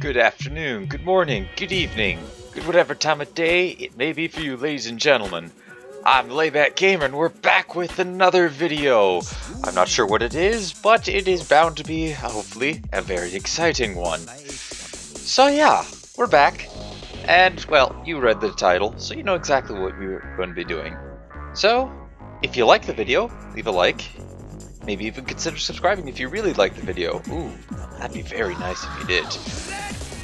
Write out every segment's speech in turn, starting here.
good afternoon, good morning, good evening, good whatever time of day it may be for you, ladies and gentlemen. I'm Layback Gamer, and we're back with another video. I'm not sure what it is, but it is bound to be, hopefully, a very exciting one. So yeah, we're back. And, well, you read the title, so you know exactly what we're going to be doing. So, if you like the video, leave a like. Maybe even consider subscribing if you really like the video. Ooh, that'd be very nice if you did.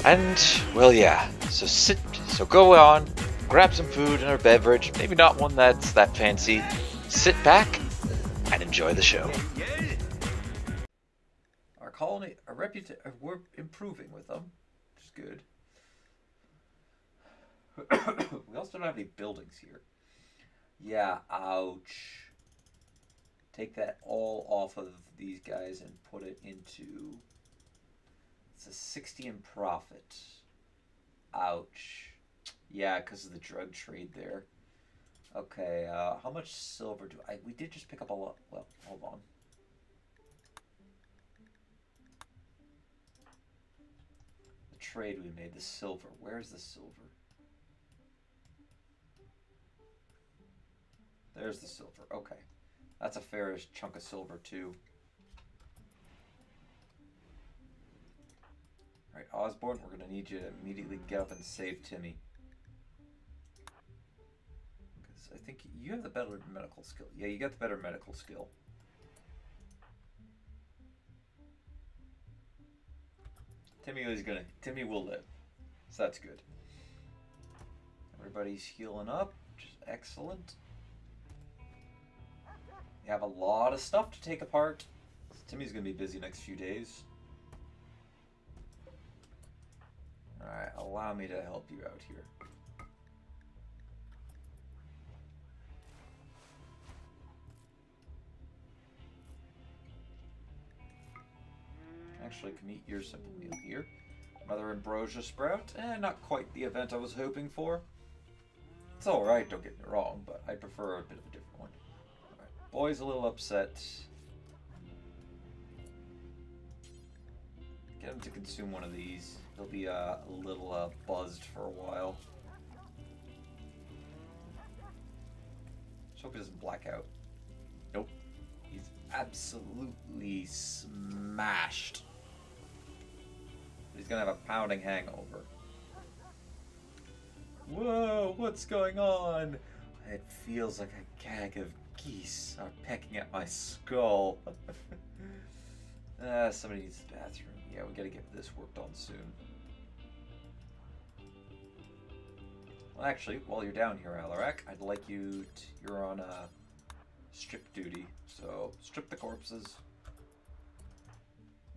And, well, yeah, so sit, so go on, grab some food and a beverage, maybe not one that's that fancy. Sit back and enjoy the show. Our colony, our reputation, uh, we're improving with them, which is good. we also don't have any buildings here. Yeah, ouch. Take that all off of these guys and put it into. It's a 60 in profit. Ouch. Yeah, because of the drug trade there. Okay, uh, how much silver do I. We did just pick up a lot. Well, hold on. The trade we made, the silver. Where's the silver? There's the silver. Okay. That's a fairish chunk of silver, too. Alright, Osborne, we're going to need you to immediately get up and save Timmy. Because I think you have the better medical skill. Yeah, you got the better medical skill. Timmy is gonna. Timmy will live, so that's good. Everybody's healing up, which is excellent. Have a lot of stuff to take apart. Timmy's gonna be busy next few days. Alright, allow me to help you out here. Actually, can eat your simple meal here. Another Ambrosia Sprout. Eh, not quite the event I was hoping for. It's alright, don't get me wrong, but I prefer a bit of a boy's a little upset. Get him to consume one of these. He'll be uh, a little uh, buzzed for a while. Just hope he doesn't black out. Nope. He's absolutely smashed. He's gonna have a pounding hangover. Whoa, what's going on? It feels like a gag of geese are pecking at my skull. uh, somebody needs the bathroom. Yeah, we gotta get this worked on soon. Well, actually, while you're down here, Alarak, I'd like you to, you're on uh, strip duty, so strip the corpses.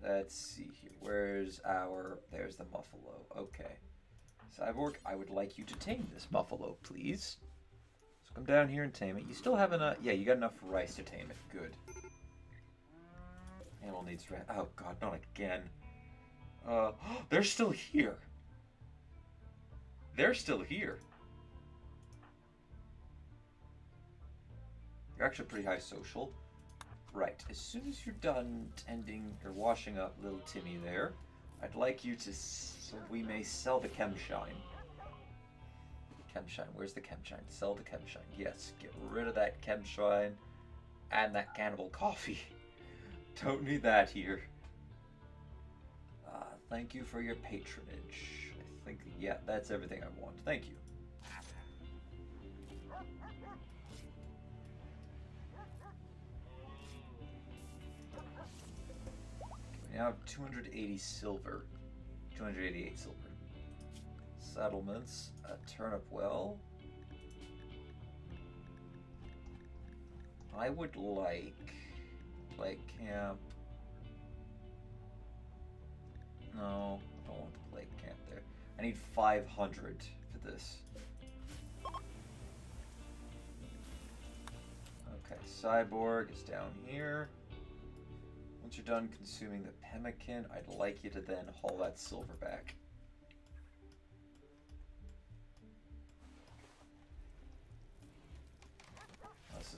Let's see here. Where's our... There's the buffalo. Okay. Cyborg, I would like you to tame this buffalo, please. Come down here and tame it. You still have enough... Yeah, you got enough rice to tame it. Good. Animal needs rest. Oh, God, not again. Uh, they're still here. They're still here. You're actually pretty high social. Right, as soon as you're done tending or washing up little Timmy there, I'd like you to, so we may sell the Chemshine. Chemshine, where's the Chemshine? Sell the Chemshine. Yes, get rid of that Chemshine and that cannibal coffee. Don't need that here. Uh, thank you for your patronage. I think, yeah, that's everything I want. Thank you. We have 280 silver. 288 silver. Settlements. A turnip well. I would like plague camp. No, I don't want the plague camp there. I need 500 for this. Okay, Cyborg is down here. Once you're done consuming the pemmican, I'd like you to then haul that silver back.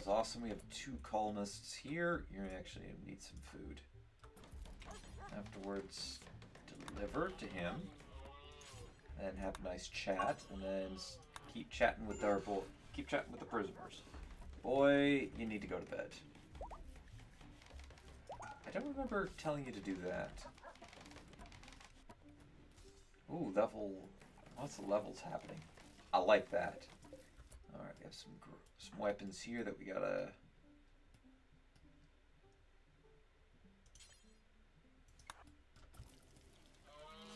Is awesome. We have two colonists here. You're actually going to need some food. Afterwards, deliver to him. and have a nice chat, and then keep chatting with our boy, keep chatting with the prisoners. Boy, you need to go to bed. I don't remember telling you to do that. Ooh, level, lots of levels happening. I like that. All right, we have some some weapons here that we gotta.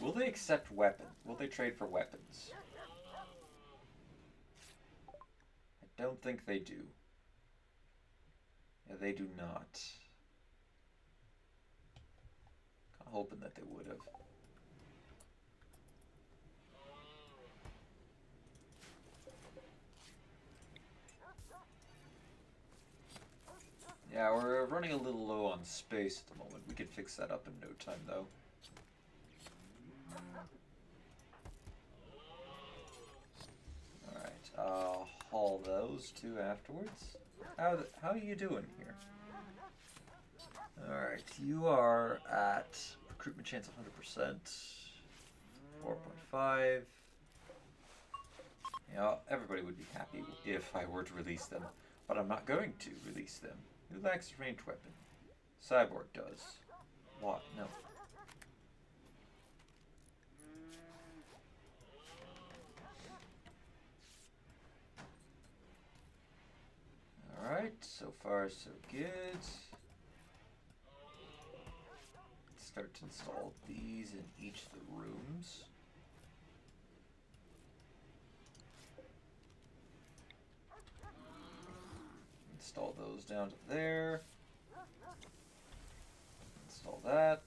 Will they accept weapon? Will they trade for weapons? I don't think they do. Yeah, they do not. I'm hoping that they would have. Yeah, we're running a little low on space at the moment. We could fix that up in no time, though. Alright, I'll haul those two afterwards. How, how are you doing here? Alright, you are at recruitment chance 100%, 4.5. Yeah, everybody would be happy if I were to release them, but I'm not going to release them. Who lacks a ranged weapon? Cyborg does. What? No. Alright, so far so good. Let's start to install these in each of the rooms. Install those down to there. Install that.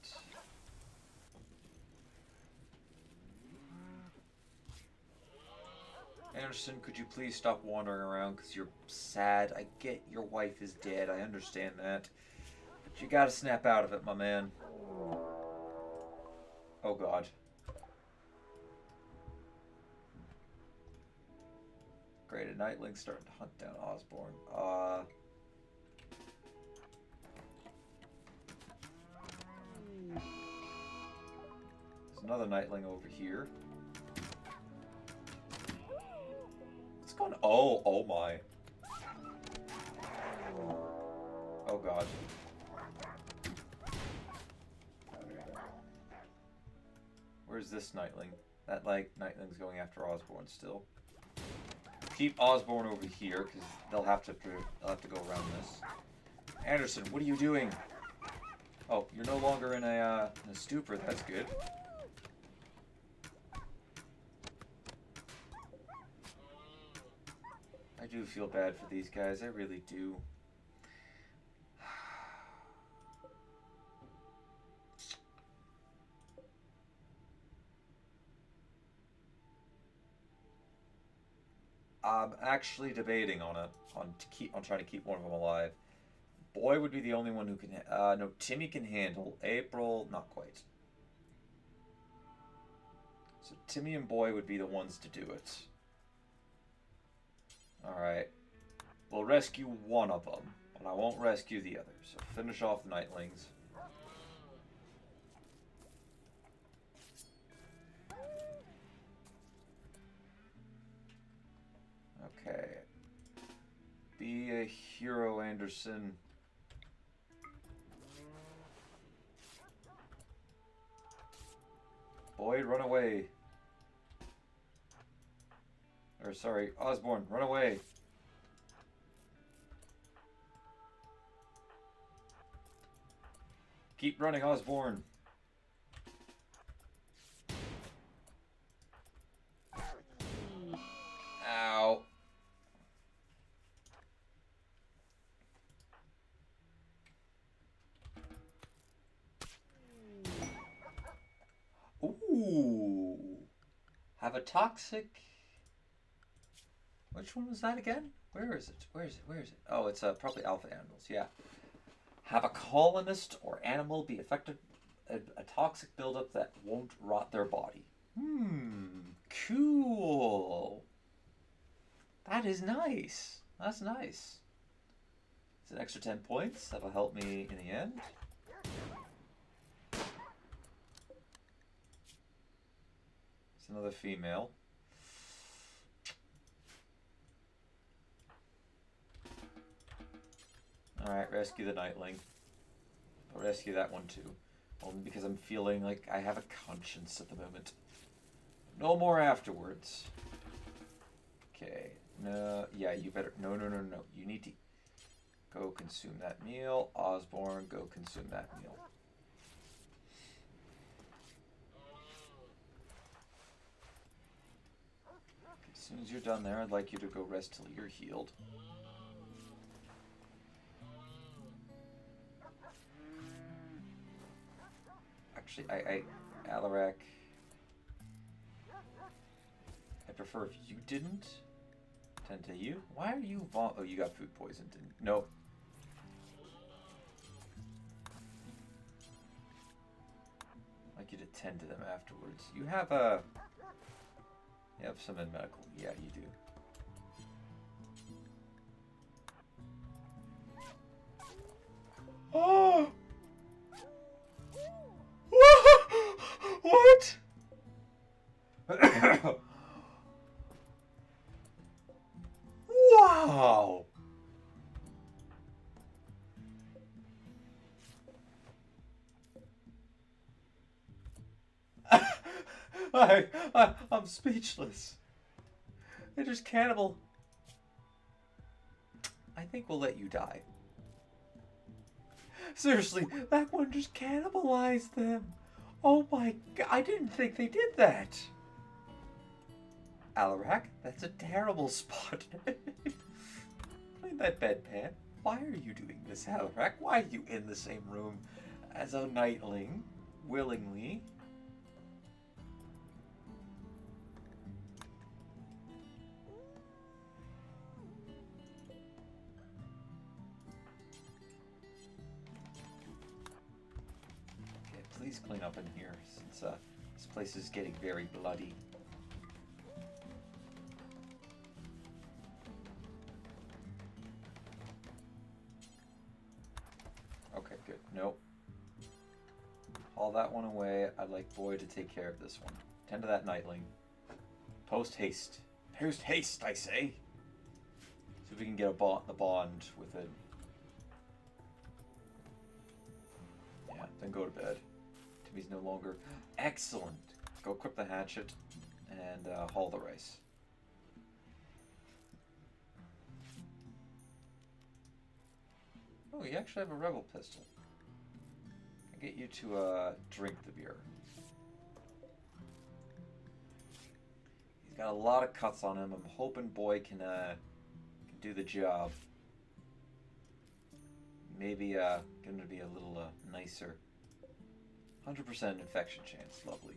Anderson, could you please stop wandering around because you're sad? I get your wife is dead. I understand that. But you gotta snap out of it, my man. Oh, God. A Nightling's starting to hunt down Osborne. Uh... There's another Nightling over here. What's going on? Oh, oh my. Oh god. Where's this Nightling? That, like, Nightling's going after Osborne still. Keep Osborne over here, because they'll have to they'll have to go around this. Anderson, what are you doing? Oh, you're no longer in a, uh, in a stupor. That's good. I do feel bad for these guys. I really do. I'm actually debating on it, on to keep on trying to keep one of them alive. Boy would be the only one who can. Uh, no, Timmy can handle. April, not quite. So Timmy and Boy would be the ones to do it. All right, we'll rescue one of them, but I won't rescue the others. So finish off the Nightlings. Be a hero, Anderson. Boyd, run away. Or, sorry, Osborne, run away. Keep running, Osborne. Ow. Ooh. Have a toxic. Which one was that again? Where is it? Where is it? Where is it? Oh, it's uh, probably alpha animals. Yeah. Have a colonist or animal be affected a, a toxic buildup that won't rot their body. Hmm. Cool. That is nice. That's nice. It's an extra 10 points. That'll help me in the end. It's another female. Alright, rescue the Nightling. I'll rescue that one too. Only because I'm feeling like I have a conscience at the moment. No more afterwards. Okay. No, yeah, you better. No, no, no, no. You need to go consume that meal. Osborne, go consume that meal. As soon as you're done there, I'd like you to go rest till you're healed. Actually, I, I, Alarak, I prefer if you didn't tend to you. Why are you vom- Oh, you got food poisoned. Nope. I'd like you to tend to them afterwards. You have a. You have some in medical. Yeah, you do. Oh! what? wow! I, speechless. They're just cannibal. I think we'll let you die. Seriously, that one just cannibalized them. Oh my god, I didn't think they did that. Alarak, that's a terrible spot. Clean that bedpan. Why are you doing this, Alarak? Why are you in the same room as a nightling, willingly? Please clean up in here since uh, this place is getting very bloody. Okay, good. Nope. Haul that one away. I'd like Boy to take care of this one. Tend to that Nightling. Post haste. Post haste, I say. See if we can get a bond, the bond with it. Yeah, then go to bed. Timmy's no longer. Excellent. Go equip the hatchet and uh, haul the rice. Oh, you actually have a rebel pistol. I get you to uh, drink the beer. He's got a lot of cuts on him. I'm hoping Boy can uh, can do the job. Maybe uh, to be a little uh, nicer. 100% infection chance. Lovely.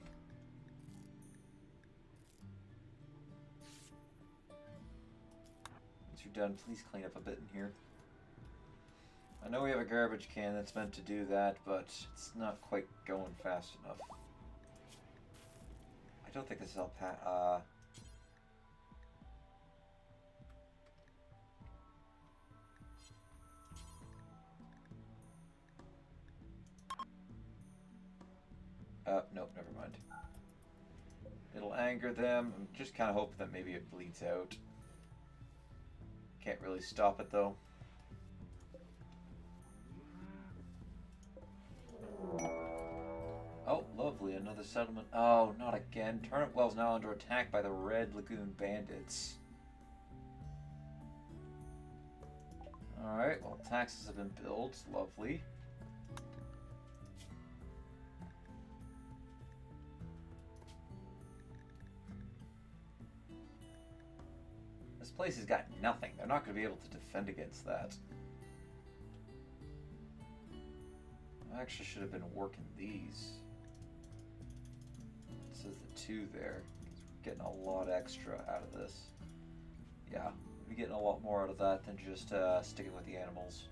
Once you're done, please clean up a bit in here. I know we have a garbage can that's meant to do that, but it's not quite going fast enough. I don't think this is all uh... Uh, nope, never mind. It'll anger them. I'm just kind of hoping that maybe it bleeds out. Can't really stop it though. Oh, lovely, another settlement. Oh, not again. Turnip Well's now under attack by the Red Lagoon Bandits. Alright, well, taxes have been billed. Lovely. Place has got nothing. They're not going to be able to defend against that. I actually should have been working these. It says the two there. We're getting a lot extra out of this. Yeah, we're getting a lot more out of that than just uh, sticking with the animals.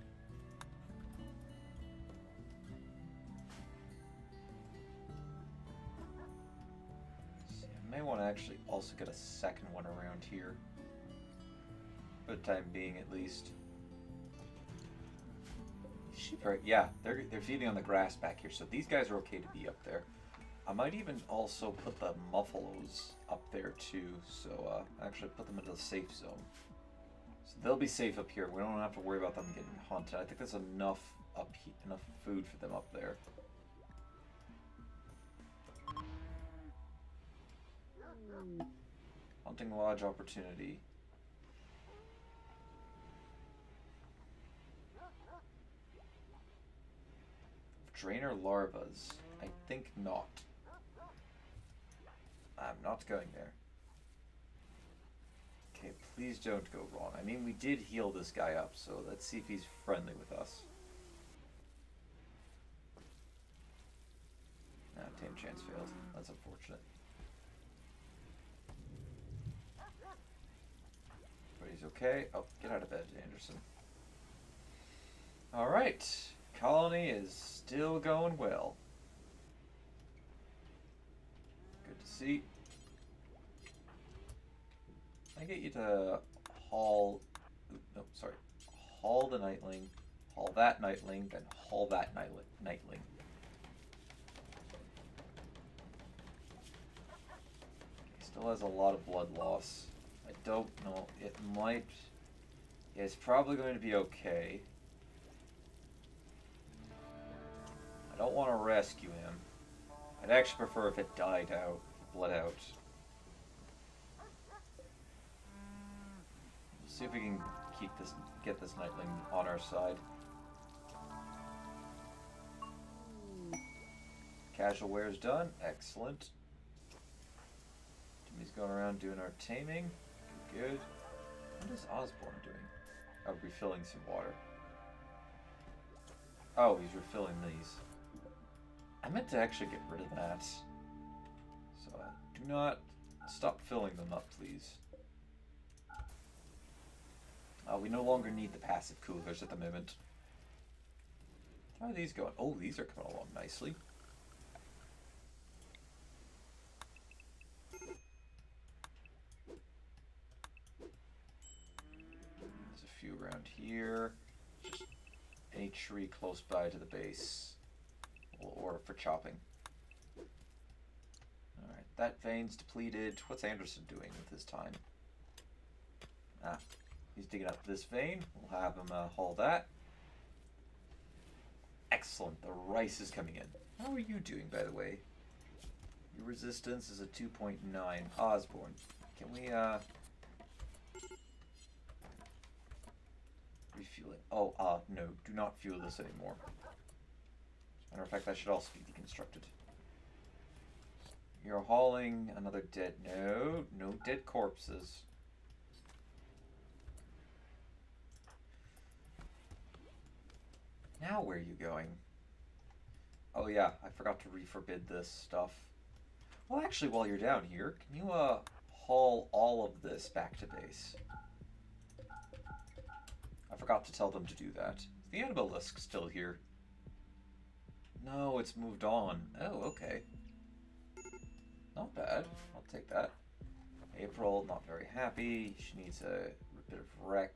I may want to actually also get a second one around here. For the time being, at least. Yeah, they're they're feeding on the grass back here, so these guys are okay to be up there. I might even also put the muffaloes up there too, so uh, actually put them into the safe zone. So they'll be safe up here. We don't have to worry about them getting hunted. I think there's enough up enough food for them up there. Hunting lodge opportunity. Drainer larvas. I think not. I'm not going there. Okay, please don't go wrong. I mean, we did heal this guy up, so let's see if he's friendly with us. Ah, tame chance failed. That's unfortunate. But he's okay. Oh, get out of bed, Anderson. Alright. Colony is still going well. Good to see. I get you to haul. No, sorry. Haul the Nightling, haul that Nightling, then haul that Nightling. He still has a lot of blood loss. I don't know. It might. It's probably going to be okay. Don't want to rescue him. I'd actually prefer if it died out, bled out. see if we can keep this, get this Nightling on our side. Casual wear is done. Excellent. Timmy's going around doing our taming. Good. What is Osborne doing? Oh, refilling some water. Oh, he's refilling these. I meant to actually get rid of that. So uh, do not stop filling them up, please. Uh, we no longer need the passive coolers at the moment. How are these going? Oh, these are coming along nicely. There's a few around here. Just any tree close by to the base. Or for chopping. Alright, that vein's depleted. What's Anderson doing with his time? Ah, He's digging up this vein. We'll have him uh, haul that. Excellent. The rice is coming in. How are you doing, by the way? Your resistance is a 2.9. Osborne. Can we, uh... Refuel it. Oh, uh, no. Do not fuel this anymore. Matter of fact, that should also be deconstructed. You're hauling another dead... No, no dead corpses. Now where are you going? Oh yeah, I forgot to re-forbid this stuff. Well, actually, while you're down here, can you, uh, haul all of this back to base? I forgot to tell them to do that. Is the Anabolisk still here? No, it's moved on. Oh, okay. Not bad. I'll take that. April, not very happy. She needs a bit of wreck.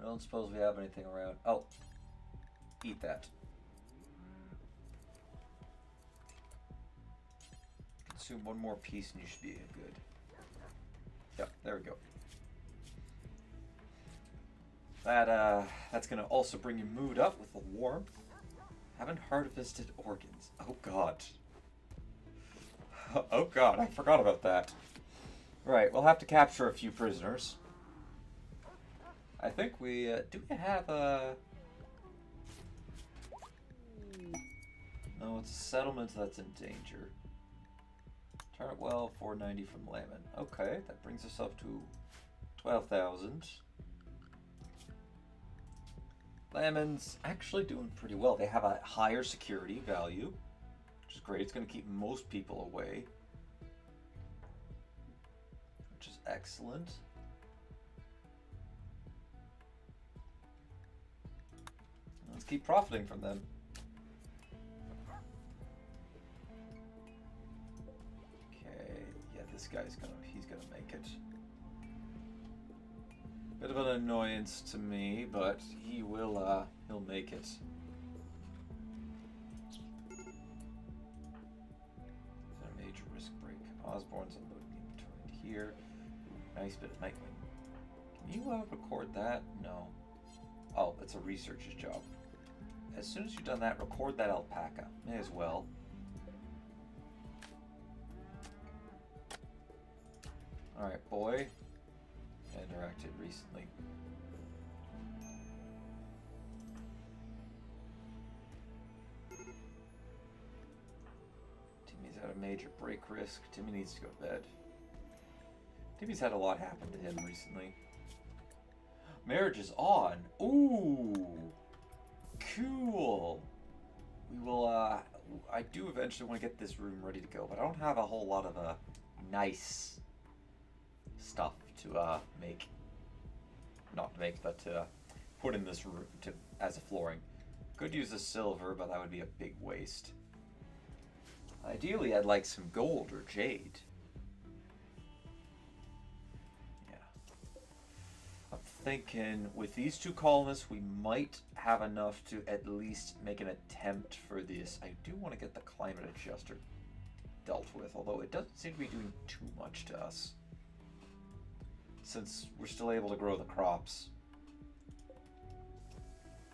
I don't suppose we have anything around. Oh, eat that. Consume one more piece and you should be good. Yep, there we go. That uh, that's gonna also bring your mood up with the warmth. Haven't harvested organs. Oh god. oh god, I forgot about that. Right, we'll have to capture a few prisoners. I think we, uh, do we have a... No, it's a settlement that's in danger. Turnip Well, 490 from Layman. Okay, that brings us up to 12,000. Layman's actually doing pretty well. They have a higher security value, which is great. It's going to keep most people away, which is excellent. Let's keep profiting from them. Okay, yeah, this guy's gonna, he's gonna make it. Bit of an annoyance to me, but he will, uh, he'll make it. a major risk break. Osborne's unloading inventory turned here. Nice bit of nightwing. Can you, uh, record that? No. Oh, it's a researcher's job. As soon as you've done that, record that alpaca. May as well. Alright, boy. Interacted recently. Timmy's at a major break risk. Timmy needs to go to bed. Timmy's had a lot happen to him recently. Marriage is on. Ooh. Cool. We will, uh, I do eventually want to get this room ready to go, but I don't have a whole lot of, uh, nice stuff to, uh, make. Not make, but to uh, put in this room to, as a flooring. Could use the silver, but that would be a big waste. Ideally, I'd like some gold or jade. Yeah. I'm thinking with these two colonists, we might have enough to at least make an attempt for this. I do want to get the climate adjuster dealt with, although it doesn't seem to be doing too much to us. Since we're still able to grow the crops.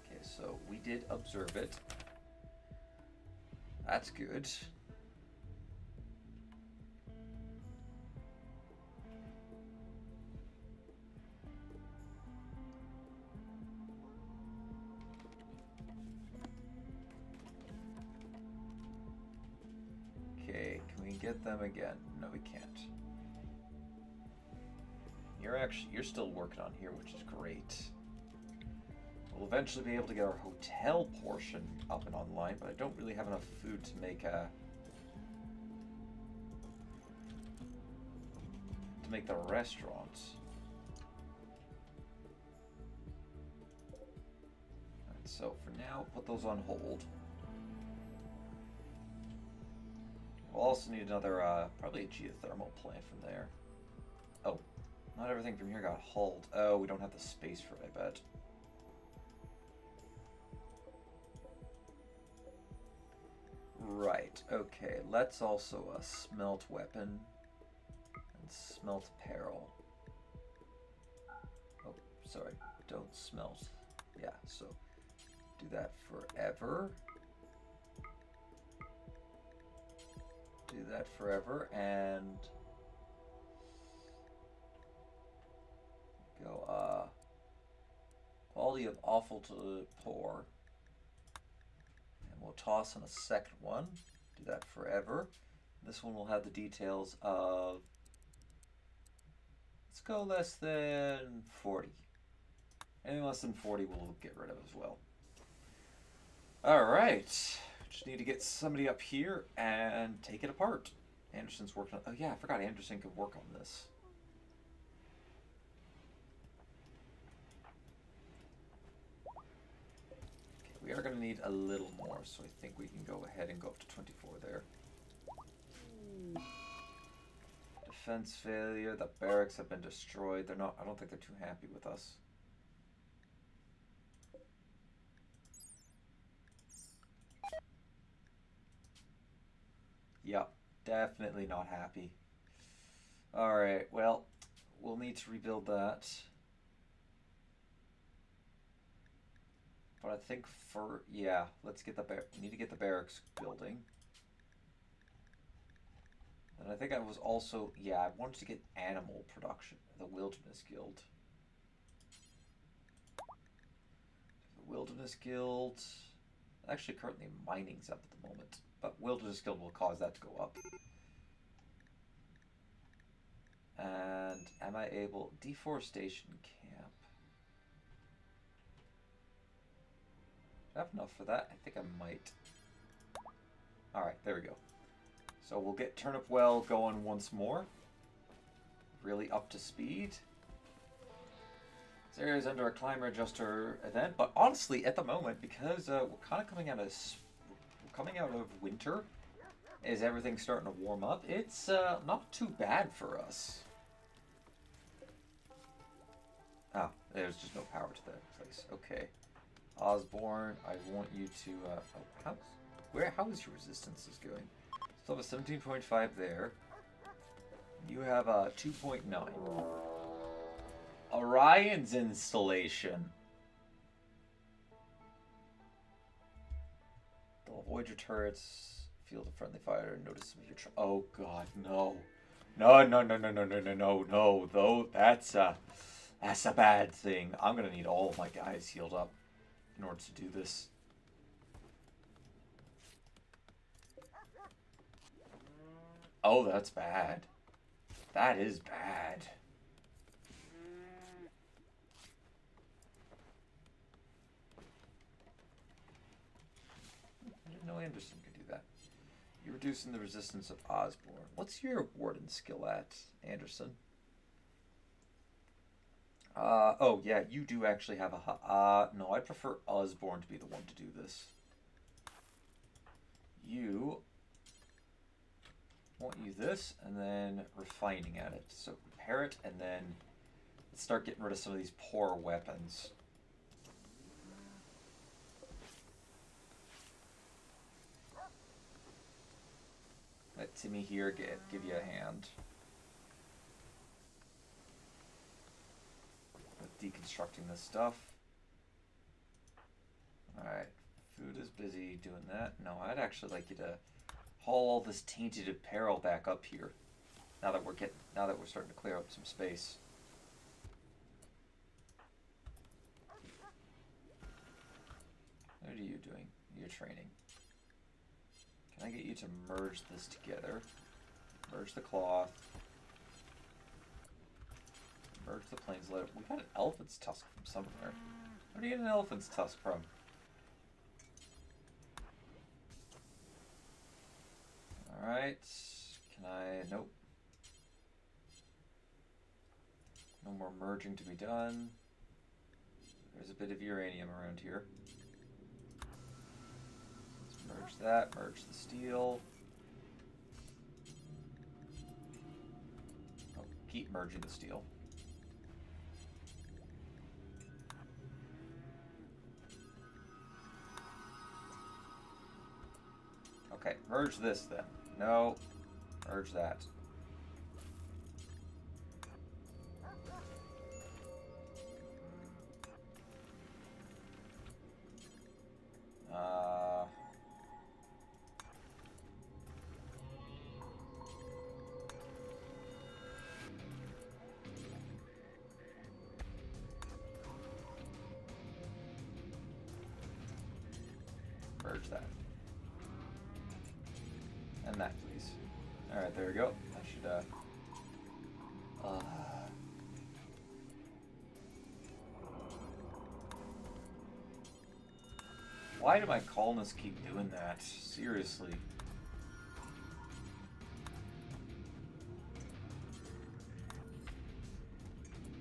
Okay, so we did observe it. That's good. Okay, can we get them again? No, we can't. You're actually you're still working on here, which is great. We'll eventually be able to get our hotel portion up and online, but I don't really have enough food to make a to make the restaurant. Alright, so for now, put those on hold. We'll also need another, uh, probably a geothermal plant from there. Not everything from here got hauled. Oh, we don't have the space for it, I bet. Right, okay, let's also uh, smelt weapon and smelt apparel. Oh, sorry, don't smelt. Yeah, so do that forever. Do that forever and of awful to poor. And we'll toss in a second one. Do that forever. This one will have the details of let's go less than 40. Anything less than 40 we'll get rid of as well. Alright. Just need to get somebody up here and take it apart. Anderson's working on. Oh yeah, I forgot Anderson could work on this. We are going to need a little more, so I think we can go ahead and go up to 24 there. Defense failure. The barracks have been destroyed. They're not. I don't think they're too happy with us. Yep, definitely not happy. Alright, well, we'll need to rebuild that. But I think for, yeah, let's get the, bar need to get the barracks building. And I think I was also, yeah, I wanted to get animal production, the Wilderness Guild. The Wilderness Guild, actually currently mining's up at the moment. But Wilderness Guild will cause that to go up. And am I able... Deforestation camp. Have enough for that? I think I might. Alright, there we go. So we'll get Turnip Well going once more. Really up to speed. This area is under a climate adjuster event, but honestly, at the moment, because uh, we're kind of coming out of coming out of winter, is everything starting to warm up, it's uh, not too bad for us. Ah, there's just no power to that place. Okay. Osborne, I want you to, uh, oh, how's, where, how is your resistances going? Still have a 17.5 there. You have a 2.9. Orion's installation. They'll avoid your turrets, field of friendly fire, notice some of your. Oh God, no, no, no, no, no, no, no, no, no, no. Though that's a, that's a bad thing. I'm gonna need all of my guys healed up in order to do this. Oh, that's bad. That is bad. I didn't know Anderson could do that. You're reducing the resistance of Osborne. What's your warden skill at, Anderson? Uh, oh, yeah, you do actually have a... Uh, no, I prefer Osborne to be the one to do this. You want you this, and then refining at it. So repair it, and then let's start getting rid of some of these poor weapons. Let Timmy here get give you a hand. Deconstructing this stuff. Alright, food is busy doing that. No, I'd actually like you to haul all this tainted apparel back up here. Now that we're getting, now that we're starting to clear up some space. What are you doing? You're training. Can I get you to merge this together? Merge the cloth. Merge the plains leather. We got an elephant's tusk from somewhere. Where do you get an elephant's tusk from? Alright. Can I... Nope. No more merging to be done. There's a bit of uranium around here. Let's merge that, merge the steel. Oh, keep merging the steel. Okay, merge this then. No, merge that. Uh, merge that. And that, please. Alright, there we go. I should, uh... Uh... Why do my colonists keep doing that? Seriously.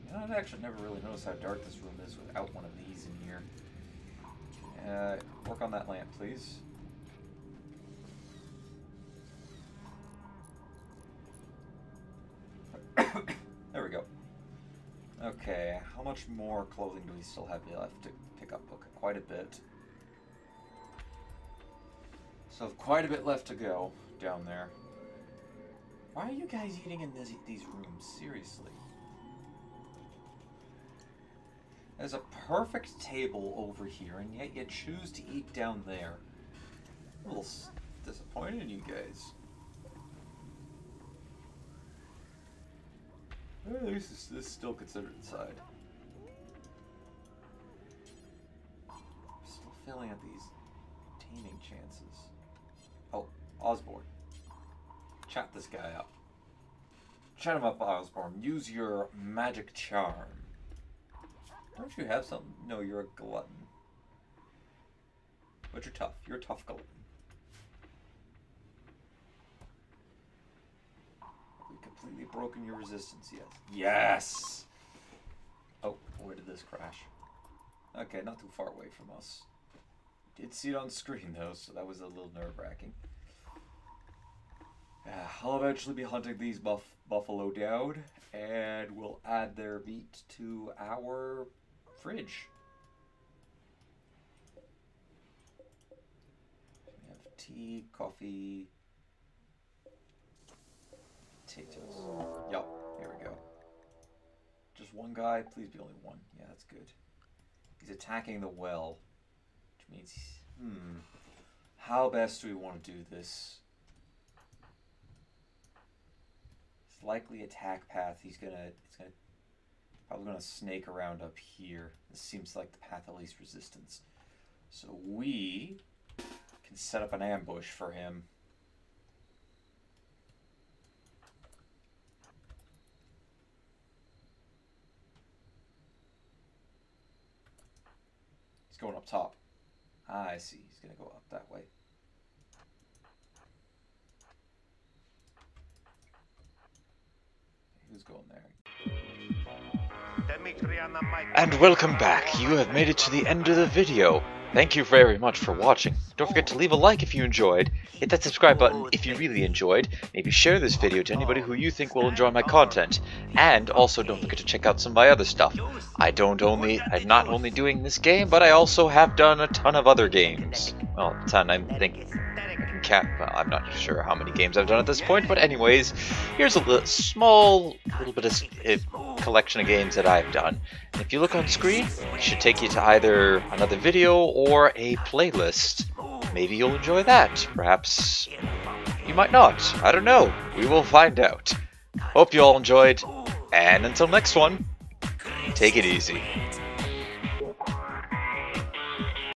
You know, I've actually never really noticed how dark this room is without one of these in here. Uh, work on that lamp, please. Much more clothing do we still have left to pick up? Okay, quite a bit. So quite a bit left to go down there. Why are you guys eating in this, these rooms? Seriously. There's a perfect table over here, and yet you choose to eat down there. A little disappointed in you guys. At least this is still considered inside. Failing at these taming chances. Oh, Osborne. Chat this guy up. Chat him up, Osborne. Use your magic charm. Don't you have something? No, you're a glutton. But you're tough. You're a tough glutton. We completely broken your resistance yet. Yes! Oh, where did this crash? Okay, not too far away from us. Did see it on screen though, so that was a little nerve-wracking. Uh, I'll eventually be hunting these buff buffalo down, and we'll add their meat to our fridge. We have tea, coffee, potatoes. Yup, here we go. Just one guy? Please be only one. Yeah, that's good. He's attacking the well. Means, hmm. How best do we want to do this? It's likely attack path. He's gonna, it's gonna, probably gonna snake around up here. This seems like the path of least resistance. So we can set up an ambush for him. He's going up top. Ah, I see. He's going to go up that way. Who's going there? And welcome back. You have made it to the end of the video. Thank you very much for watching. Don't forget to leave a like if you enjoyed, hit that subscribe button if you really enjoyed, maybe share this video to anybody who you think will enjoy my content, and also don't forget to check out some of my other stuff. I don't only, I'm not only doing this game, but I also have done a ton of other games. Well, ton, I think I can cap, well, I'm not sure how many games I've done at this point, but anyways, here's a little, small little bit of uh, collection of games that I've done. And if you look on screen, it should take you to either another video or a playlist. Maybe you'll enjoy that. Perhaps you might not. I don't know. We will find out. Hope you all enjoyed, and until next one, take it easy.